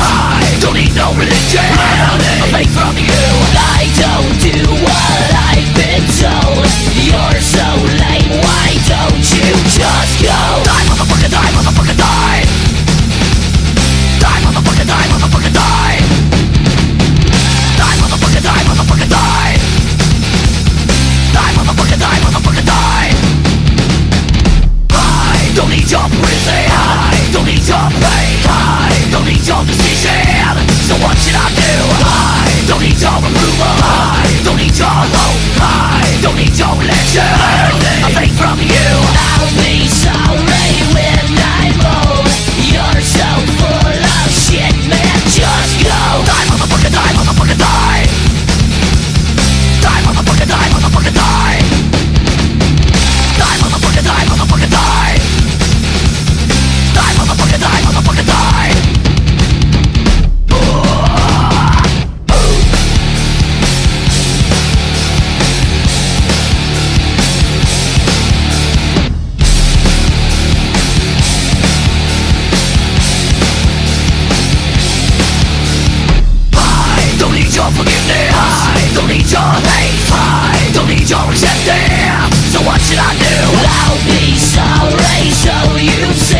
I don't need no religion. A faith from you. I don't do what I've been told. You're so lame, why don't you just go? Die. Die, motherfucker, die, motherfucker, die. Die, motherfucker, die, motherfucker, die. Die, motherfucker, die, motherfucker, die. I don't need your prison your hate I don't need your acceptance So what should I do? Well I'll be sorry so you see